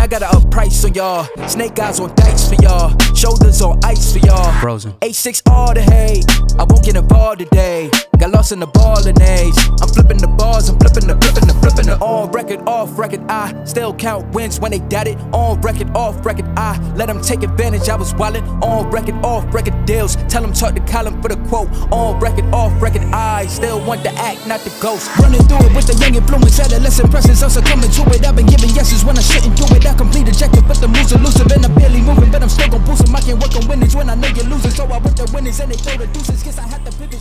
Now I gotta up price on y'all. Snake eyes on dice for y'all. Shoulders on ice for y'all. Frozen. H6 all the hate. I won't get involved today. Got lost in the ball and age. I'm record, off record. I still count wins when they doubt it. On record, off record. I let them take advantage. I was wildin' on record, off record deals. Tell them talk to Colin for the quote. On record, off record. I still want the act, not the ghost. Running through it with the young influence, adolescent presence. I'm succumbing to it. I've been giving yeses when I shouldn't do it. I complete jacket, but the moves elusive and I'm barely moving. But I'm still gon' boost 'em. I can't work on winnings when I know you're losing. So I work the winnings and they throw the deuces. Guess I have to pivot.